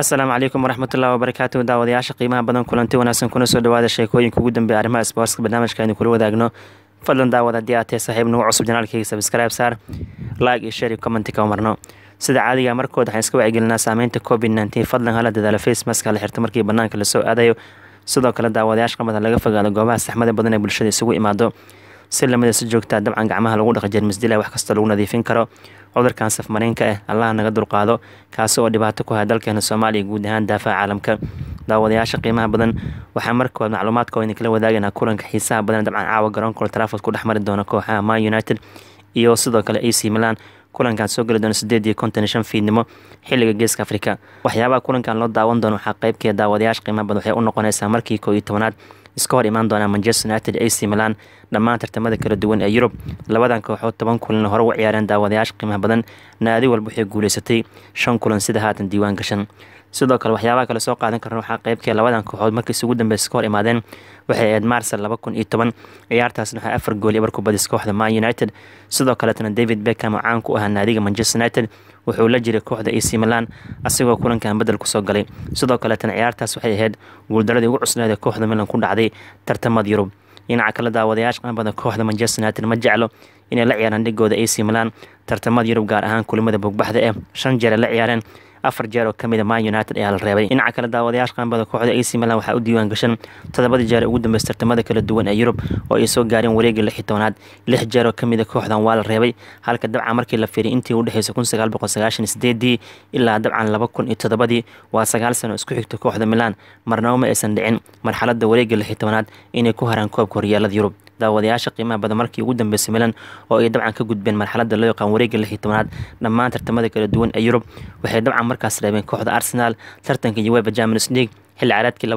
asalaamu calaykum waraxmatullahi wabarakaatu daawadayaasha qiimaha badan kulanti wanaagsan kuna soo dhawaada sheekooyinka ugu dambeeya arrimaha isboortska barnaamijka aynu kula wadaagno. Fadlan daawad haddii aad tahay saaxiib nagu cusub janaalkayga sabscribe saar like iyo share iyo commenti ka marno. Sida caadiga markood waxaan iska wacyigelinaa saameynta covid nneteen fadlan hala dadaalo face maska la xirto markii banaanka la soo aadayo. Sidoo kale daawadayaasha qamada laga fogaado goobaha saxmada badan ee bulshada isugu imaado lamida si joogtaa dabcan gacmaha lagu dhaqa jeermisdila wax kasta lagu nadiifin karo cudurkan safmareenka ah allaha naga dulqaado kaasi oo dhibaato ku haya dalkeena soomaaliya guud ahaan daafaha caalamka. Daawadayaasha qiimaha badan waxaa markood macluumaadka oo idinkala wadaagaynaa kulanka xiisaha badan dabcan caawa garoonka old trafford ku dhex mari doona kooxaha man united iyo sidoo kale ac milan. Kulankan soo geli doona sideed iyo konton shan fiidnimo xilliga geeska afrika. Waxyaabaha kulankan loo daawan doono waxaa qeybkeeda daawadayaasha qiimaha badan waxay u noqonaysaa markii koo iyo tobanaad iska hor imaan doonaa manchester united ac milan. Dhammaan tartamada kala duwan ee yurub labadan kooxood toban kulan hore u ciyaareen daawadayaasha qiimaha badan naadi walba waxay guuleysatay shan kulan sida haatan diiwaan gashan sidoo kale waxyaabaha kale soo qaadan karna waxaa qeybkee labadan kooxood. Markiis ugu dambeysa ka hor imaadeen waxay ahayd marsel laba kun iyo toban. Ciyaartaasna waxaa afar gool ibar ku badis kooxda man united. Sidoo kaletana david beckham oo caan ku ahaa naadiga manchester united wuxuu la jiray kooxda ac milan asigoo kulankan bedel ku soo galay. Sidoo kaletana ciyaartaas waxay ahayd guuldaradii ugu cusneed ee kooxda milan ku dhacday tartamada yurub. Dhinaca kale daawadayaasha qanbada kooxda manchester united ma jeclo inay la ciyaaraan dhigooda ac milan tartamada yurub gaar ahaan kulimada bogbaxda eh shan jeer la ciyaareen afar jeer oo kamida man united ayaa la reebay. Dhinaca kale daawadayaasha qanbada kooxda ac milan waxaa u diiwaan gashan todobadii jeer ugu dambeysay tartamada kala duwan ee yurub oo ay soo gaareen wareegii lix tobanaad lix jeer oo kamida kooxdan waa la reebay halka dabcan markii la fiiriy intii u kun sagaal boqol sagaashan sideedii ilaa dabcan laba kun iyo todobadii waa sagaal sano isku xigta kooxda milan marnabo ma aysan dhicin marxalada wareegii lix tobanaad inay ku haraan koobka horyaalada yurub. Daawadayaasha qiimaha badan markii ugu dambeysay milan oo ay dabcan ka gudbeen marxalada loo yaqaan wareegga lix tobanaad dhammaan tartamada kala duwan ee yurub waxay dabcan markaas reebeen kooxda arsenal tartanka uweba champions league xilli caraadkii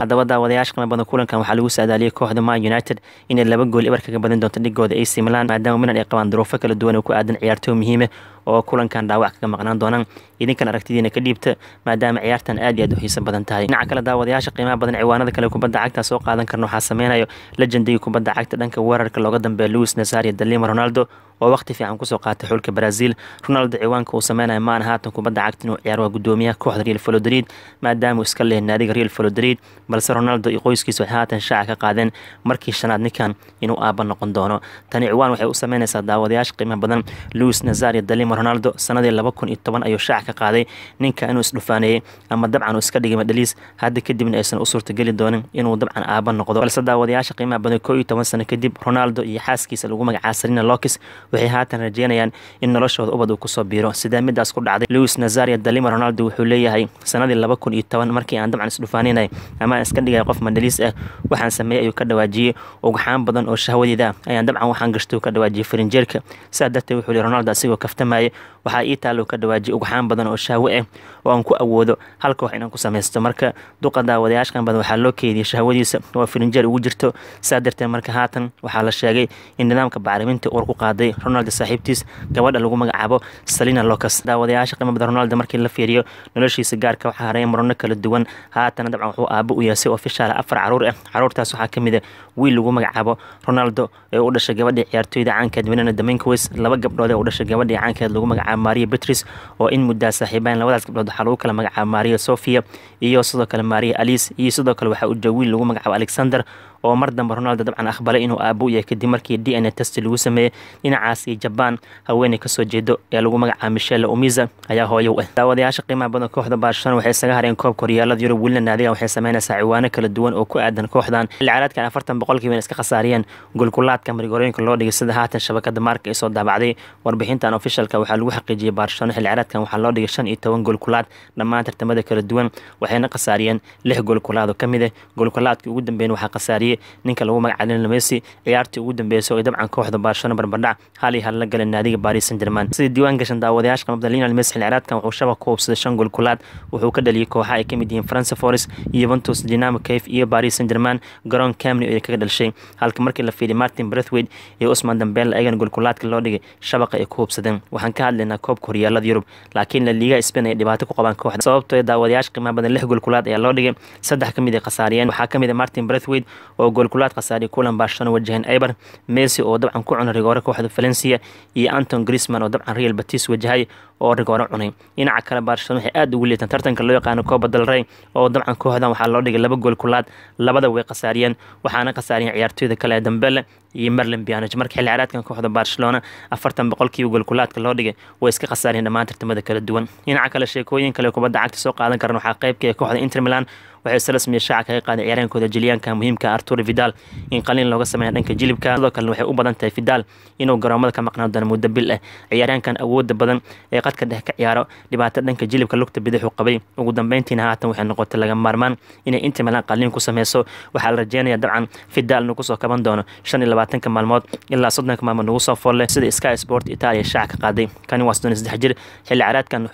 haddaba daawadayaasha qiima badan kulankan waxaa lagu saadaaliyey kooxda man united inay laba gool ibar kaga badin doonto dhigooda ac milan maadaama milan ay qabaan duruufo kala duwan oo ku aadan ciyaartooy muhiime oo kulankan dhaawac kaga maqnaan doonaan. Idinkan aragtidiina ka dhiibta maadaama ciyaartan aad iyo aad u xiiso badan tahay. Dhinaca kale daawadayaasha qiimaha badan ciwaanada kale kubadda cagta soo qaadan karna waxaa sameynayo legendigii kubadda cagta dhanka weerarka looga dambeeya louis nazario dalima ronaldo oo waqti fiican ku soo qaatay xulka brazil. Ronaldo ciwaanka uu sameynayo maana haatan kubadda cagta inuu ciyaar waa gudoomiyaha kooxda real valodrid maadaama uu iska leehay naadiga real valodrid balse ronaldo iyo qoyskiisa waxay haatan shaaca ka qaadeen markii shanaad ninkan inuu aaba noqon doono. Tani ciwaan waxay u sameynaysaa daawadayaasha qiimaha badan. Louis nazario dalima ronaldo sanadii laba kun iyo toban ayuu shaac ka qaaday. Ninka inuu isdhufaaneeyey ama dabcan uu iska dhigay madhaliis hadda kadibna aysan u suurtageli doonin inuu dabcan aaba noqdo. Balse daawadayaasha qiimaha badan koo iyo toban sano kadib ronaldo iyo xaaskiisa lagu magacaa lokis waxay haatan rajeynayaan in noloshooda ubad uu ku soo biiro. Sidee midaas ku dhacday louis nazario dalima ronaldo wuxuu leeyahay sanadii laba kun iyo toban markii aan dabcan isdhufaaninay ama aan iska dhigay qof madhaliis ah waxaan sameeyey ayuu ka dhawaajiyey. Ugxaan badan oo shahwadeeda ayaan dabcan waxaan gashtay ka dhawaajiyey farinjeerka sidaa darteed wuxuu yihi ronaldo asigoo kaftamayay waxaa ii taalo ka dhawaajiyay ugxaan badan oo shahwo ah oo aan ku awoodo. Hal koox inaan ku samaysto. Marka duqa daawadayaashkan badan waxaa loo keediyay shahwadiisa oo farinjeer ugu jirto. Sidaa darteed marka haatan waxaa la sheegay in nidaamka bacriminta uur ku qaaday ronaldo saaxiibtiis gabadha lagu magacaabo salina locas daawadayaasha qiimo badan ronaldo markii la fiiriyo noloshiisa gaarka waxaa hareeya marano kala duwan. Haatana dabcan wuxuu aabo u yahay si ofishaal afar carruur ah caruurtaas waxaa ka mid a wiil lagu magacaabo ronaldo ee u dhashay gabadhii ciyaartooyda caankeed venana dominquez laba gabdhood u dhashay gabadhii caankeed lagu magacaabo maria betris oo in muddaa saaxiibaan labadaas gabdhood waxaa lagu kala magacaabo maria sofia iyo sidoo kale maria alice iyo sidoo kale waxaa u jira wiil lagu magacaabo alexander oo mar dambe ronaldo dabcan aqbalay inuu aabo u yahay kadib markii d n a test lagu sameeyey dhinacaas iyo jabaan haweeney ka soo jeedo ee lagu magacaabo michelle umiza ayaa hooyow ah daawadayaasha qiimaha badan kooxda barcelona waxay isaga hareen koobka horyaalada yurub welina naadigan waxay sameynaysaa ciwaano kala duwan oo ku aadan kooxdan. Xilcaraadkan afartan boqolkiiba iska khasaariyeen golkulaadka marigorooyinka loo dhigay sida haatan shabakada maarka ay soo daabacday warbixintan ofishalka waxaa lagu xaqiijiyey barcelona. Xilcaraadkan waxaa loo dhigay shan iyo toban golkulaad dhammaan tartamada kala duwan waxayna khasaariyeen lix golkulaad oo ka mid ah. Golkulaadkii ugu dambeyn waxaa khasaariyey ninka lagu magaca lionel messi ciyaartii ugu dambeysay oo dabcan kooxda barcelona barbardhac hal iyo hal la galeen naadiga paris saint germain sidii diiwaan gashan daawadayaasha qamabda lionel messi xilciraadkan wuxuu shabaq ku hubsaday shan gool kulaad wuxuu ka dhaliyey kooxa ay ka mid yihiin france forest yuventus dinamo cave iyo paris saint germain garoon camni ay kaga dhalishay halka markii la fiiriy martin brethwaite iyo usman dambeel ayagana golkulaadka loo dhigay shabaqa ay ku hubsadeen. Waxaan ka hadlaynaa koobka horyaalada yurub laakiin la liiga spain ay dhibaato ku qabaan kooxda. Sababtoo daawadayaasha qiimaha badan lix golkulaad ayaa loo dhigay saddex ka mid ay khasaariyeen. Waxaa ka mid ah martin brethwaite oo oo goolkulaad khasaariya kulan barcelona wajahan eber messi oo dabcan ku cunay rigoore kooxda valencia iyo anton grisman oo dabcan real batis wajahay oo rigoore cunay. Dhinaca kale barcelona waxay aada ugu liitaan tartanka loo yaqaano coba del rey oo dabcan kooxdan waxaa loo dhigay laba gool kulaad labada way khasaariyeen waxaana khasaariyeen ciyaartooyda kale dambele iyo merlin bianage marka xilli ciyaareedkan kooxda barcelona afartan boqolkiiba goolkulaadka loo dhigay way iska khasaariyeen dhammaan tartamada kala duwan. Dhinaca kale sheekooyin kale kubadda cagta soo qaadan karan waxaa qaybka ee kooxda inter milan waxay si rasmiya shaaca kaga qaaday ciyaaryankooda jilyaanka muhiimka artur vidal. In qaliin looga sameeya dhanka jilibka sidoo kalena waxay u badan tahay vidal inuu garoomada ka maqnaan doono muddo bil ah. Ciyaaryaankan awooda badan ee qadka dhex ka ciyaaro dhibaato dhanka jilibka lugta bidixu qabay. Ugu dambeyntiina haatan waxay noqotay laga maarmaan inay inter milan qaliin ku sameyso waxaa la rajeynaya dabcan vidal inuu ku soo kaban doono shan iyo maalmood ilaa soddonka maalmood nagu soo foolle sida sky sport italia shaaca ka qaaday. Kani waa soddon saddex jir xilli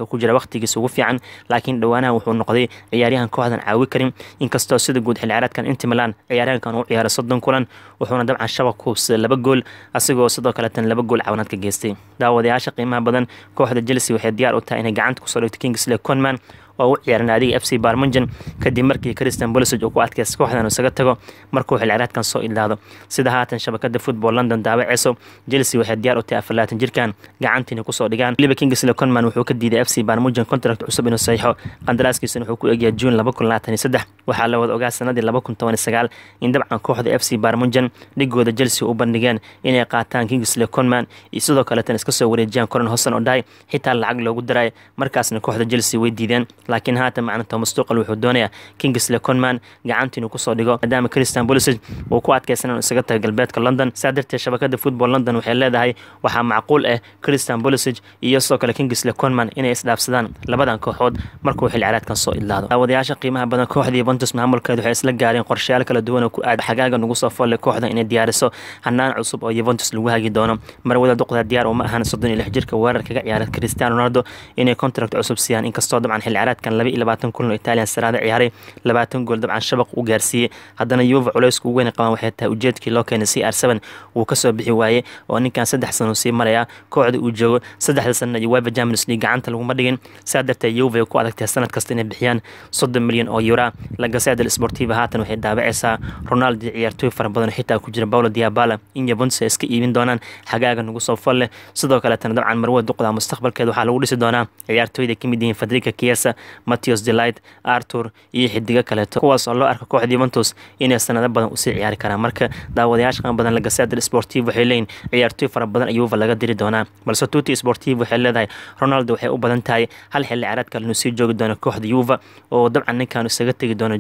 wuxuu ku jira waqtigiisa ugu fiican laakiin dhowaanahan wuxuu noqday ciyaaryahan kooxdan caawi karin inkastoo sida guud xilli ciyaareedkan inter milan ciyaaryahankan uu ciyaaray soddon kulan wuxuuna dabcan shabaq ku hubsaday laba gool asigoo sidoo kaleetan laba gool cawanaad ka geystay. Daawadayaasha qiimaha badan kooxda chelsea waxay diyaar u tahay inay gacanta ku soo dhigto kingsley conman oo u ciyaaray naadiga f c barmunjan kadib markii christian bolisig uu ku adkaysta kooxdan isaga tago markuu xilciraadkan soo ilaado. Sida haatan shabakada football london daawaceyso chelsea waxay diyaar u tahay afar jirkan gacantiina ku soo dhigaan. Waliba kingsley conman wuxuu ka diiday f c barmunjan contract cusub inuu saxiixo qandaraaskiisana wuxuu ku egyahay june laba kun labaatan iyo saddex waxaa la wada ogaa sanadii laba kun toban iyo sagaal in dabcan kooxda f c barmunjan dhigooda chelsea u bandhigeen inay qaataan kingsley conman iyo sidoo kaleetan iska soo wareejiyaan coron hosan odai xitaa lacag loogu daray markaasna kooxda chelsea way diideen laakiin haatan macna thomas tuqal wuxuu doonayaa kingsley conman gacantii inuu ku soo dhigo maadaama christian bolisig uu ku adkaysan isaga tago galbeedka london. Saa darteed shabakada football london waxay leedahay waxaa macquul ah christian bolisig iyo sidoo kale kingsley conman inay isdhaafsadaan labadan kooxood markuu xil ciyaareedkan soo idlaado. Daawadayaasha qiimaha badan kooxda yuventus maamulkeedu waxay isla gaareen qorshayaal kala duwan oo ku aada xagaaga nugu soo folle kooxda inay diyaariso hanaan cusub oo yuventus lagu hagi doono. Marwada duqda diyaar uma ahan soddon iyo lix jirka weerar kaga ciyaara cristiano ronaldo inay contract cusub siiyaan. Inkastoo dabcan xil kulan oo italian saraada ciyaaray. Labaatan gool dabcan shabaq u gaarsiiyey. Haddana yuva culeysku ugu weyn qabaan waxay tahay ujeedkii loo keenay c r wuu ka soo bixi waayey oo ninkan saddex sano sii maraya kooxda uu joogo saddexda sana uefa champions league gacanta laguma dhigin. Saa darteed yuva ay ku adagtay sanad kasta inay bixiyaan soddon milyan oo yura lagaseda sportiva haatan waxay daabacaysaa ronaldo ciyaartooy fara badan xitaa ku jira paulo diabala. In yuventus ay iska iibin doonaan xagaaga nagu soo folle. Sidoo kaleetana dabcan marwada duqda mustaqbalkeeda waxaa lagu dhisi doonaa ciyaartooyda ka mid yihiin fadrika kiesa matthews delight arthur iyo xidigo kaleeto. Kuwaas oo loo arka kooxda yuventus inay sanado badan u sii ciyaari karaan. Marka daawadayaasha qan badan lagaseda sportiv waxay leeyihiin ciyaartooy fara badan ayuuva laga diri doonaa. Balse tuti sportiv waxay leedahay ronaldo waxay u badan tahay hal xilli ciyaareed kale inuu sii joogi doono kooxda yuva oo dabcan ninkan isaga tegi doono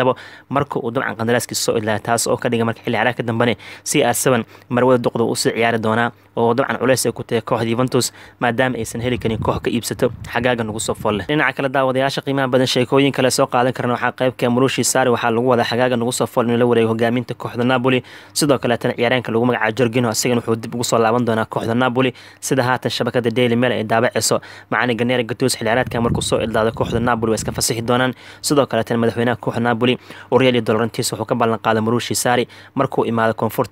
labo marka uu dabcan qandaraaskiisa soo idlaaya taas oo ka dhiga marka xilli ciyaareedka dambane c r marwada duqda u sii ciyaari doonaa oo dabcan culeys ay ku tahay kooxda yuventus maadaama aysan heli karin koox ka iibsato xagaaga nagu soo folle dhinaca kale daawadayaasha qiimaha badan sheekooyin kale soo qaadan karan waxaa qaybka murushi saari waxaa lagu wadaa xagaaga nagu soo folle inuu la wareego hogaaminta kooxda napoli. Sidoo kaleetana ciyaaryaanka lagu magacaabo jorgino isagan wuxuu dib ugu soo laaban doonaa kooxda napoli. Sida haatan shabakada daily mail ay daabaceyso macani ganeera gatos xilciyaareedka markuu soo ildaado kooxda napoli waa iska fasixi doonaan. Sidoo kaleetana madaxweynaha kooxda napoli aurelio dolorantis wuxuu ka ballan qaaday murushi saari markuu imaado koonfur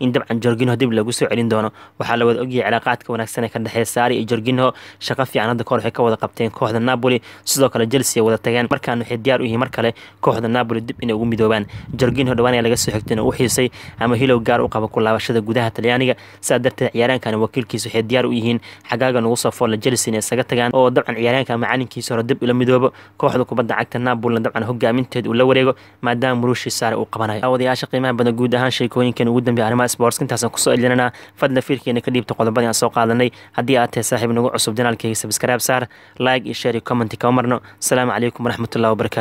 in dabcan jorgino dib lagu soo celin doono waxaa la wada ogyahay cilaaqaadka wanaagsan ee ka dhexeeya saari iyo jorginho. Shaqo fiican hadda kahor waxay ka wada qabteen kooxda napoli. Sidoo kale chelsea wada tageen markaan waxay diyaar u yihiin mar kale kooxda napoli dib inay ugu midoobaan. Jorginho dhawaan ayaa laga soo xigtay inuu u xiisay ama hilow gaar u qaba ku laabashada gudaha talyaaniga. Saa darteed ciyaaraankan wakiilkiisa waxay diyaar u yihiin xagaaga nugu soo foolla chelsea inay isaga tagaan oo dabcan ciyaaraanka macalinkiisa hore dib ila midoobo. Kooxda kubadda cagta napolina dabcan hogaaminteed uu la wareego maadaama murushi saare uu qabanayo. Daawadayaasha qiimaha badan guud ahaan sheekooyinkan ugu dambeeya arrimaha sports. Intaasaan ku soo elinanaa fadla fiirkeena ka dhiibta qodobadii aan soo qaadanay. Haddii aad tahay saaxiib nagu cusub janaalkayga sabskaraab saar like iyo share iyo commenti kama marno. Asalaamu calaykum waraxmatullahi wabarakatu